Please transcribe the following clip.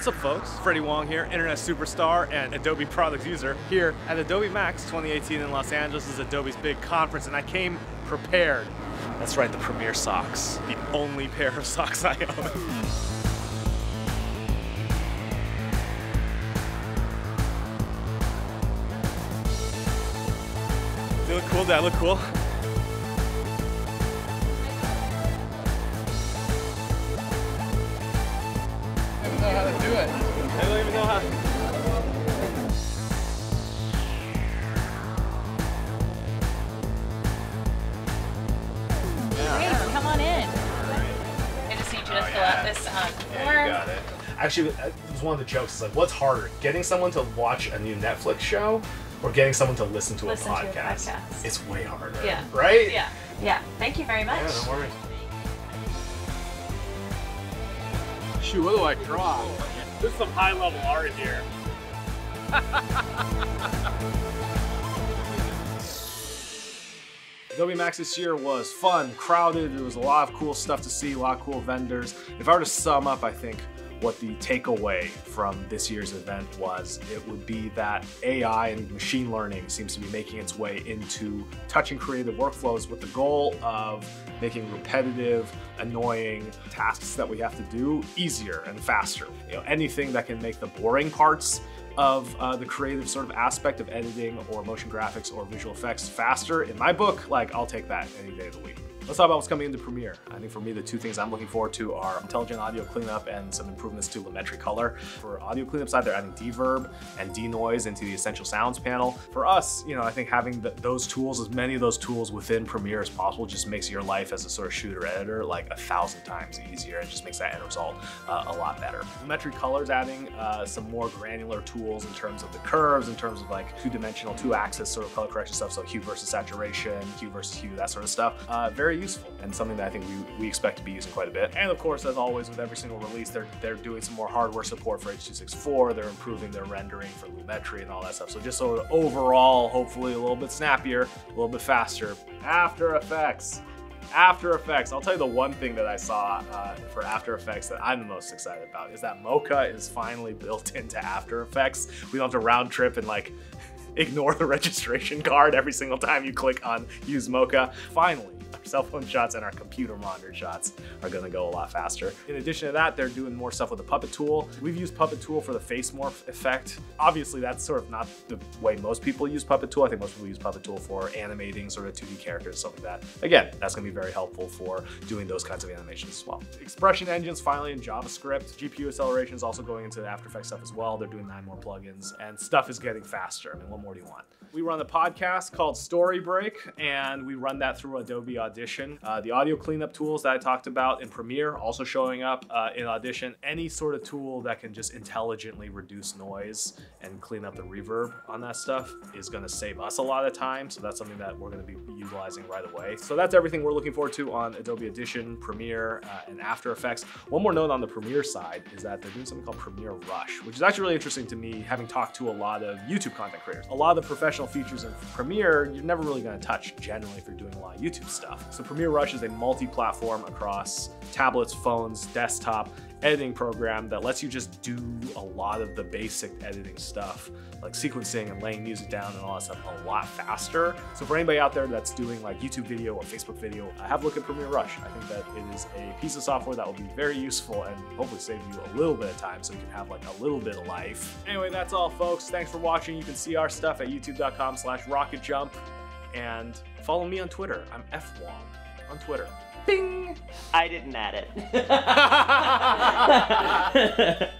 What's up folks? Freddie Wong here, internet superstar and Adobe product user here at Adobe Max 2018 in Los Angeles. Is Adobe's big conference and I came prepared. That's right, the Premiere socks. The only pair of socks I own. They look cool, Dad, look cool. Do it. I don't even know how. Great, come on in. I just need you to fill out this um, form. it. Actually, uh, it was one of the jokes. It's like, what's harder, getting someone to watch a new Netflix show or getting someone to listen to Listen a to a podcast? podcast. It's way harder. Yeah. Right? Yeah, yeah. Thank you very much. Yeah, don't worry. Shoot, what do I draw? This is some high level art here. Adobe Max this year was fun, crowded. There was a lot of cool stuff to see, a lot of cool vendors. If I were to sum up, I think what the takeaway from this year's event was, it would be that AI and machine learning seems to be making its way into touching creative workflows with the goal of making repetitive, annoying tasks that we have to do easier and faster. You know, anything that can make the boring parts of uh, the creative sort of aspect of editing or motion graphics or visual effects faster. In my book, like I'll take that any day of the week. Let's talk about what's coming into Premiere. I think for me, the two things I'm looking forward to are intelligent audio cleanup and some improvements to Lumetri Color. For audio cleanup side, they're adding deverb and denoise into the essential sounds panel. For us, you know, I think having the, those tools, as many of those tools within Premiere as possible, just makes your life as a sort of shooter editor like a thousand times easier and just makes that end result uh, a lot better. Lumetri Color's adding uh, some more granular tools in terms of the curves, in terms of like two-dimensional, two-axis sort of color correction stuff, so hue versus saturation, hue versus hue, that sort of stuff. Uh, very useful and something that I think we, we expect to be using quite a bit. And of course, as always with every single release, they're they're doing some more hardware support for H.264. They're improving their rendering for Lumetri and all that stuff. So just so overall, hopefully a little bit snappier, a little bit faster. After Effects. After Effects, I'll tell you the one thing that I saw uh, for After Effects that I'm the most excited about is that Mocha is finally built into After Effects. We don't have to round trip and like ignore the registration card every single time you click on use Mocha. Finally, our cell phone shots and our computer monitor shots are gonna go a lot faster. In addition to that, they're doing more stuff with the Puppet tool. We've used Puppet tool for the face morph effect. Obviously, that's sort of not the way most people use Puppet tool. I think most people use Puppet tool for animating sort of 2D characters, stuff like that. Again, that's gonna be very helpful for doing those kinds of animations as well. Expression engines finally in JavaScript. GPU acceleration is also going into the After Effects stuff as well. They're doing nine more plugins and stuff is getting faster. I mean, more do you want? We run a podcast called Story Break, and we run that through Adobe Audition. Uh, the audio cleanup tools that I talked about in Premiere also showing up uh, in Audition. Any sort of tool that can just intelligently reduce noise and clean up the reverb on that stuff is going to save us a lot of time. So that's something that we're going to be utilizing right away. So that's everything we're looking forward to on Adobe Audition, Premiere, uh, and After Effects. One more note on the Premiere side is that they're doing something called Premiere Rush, which is actually really interesting to me, having talked to a lot of YouTube content creators. A lot of the professional features in Premiere, you're never really going to touch generally if you're doing a lot of YouTube stuff. So Premiere Rush is a multi-platform across tablets, phones, desktop editing program that lets you just do a lot of the basic editing stuff, like sequencing and laying music down and all that stuff a lot faster. So for anybody out there that's doing like YouTube video or Facebook video, have a look at Premiere Rush. I think that it is a piece of software that will be very useful and hopefully save you a little bit of time so you can have like a little bit of life. Anyway, that's all folks. Thanks for watching. You can see our stuff at youtube.com slash rocketjump and follow me on Twitter. I'm fwong on Twitter. Bing! I didn't add it.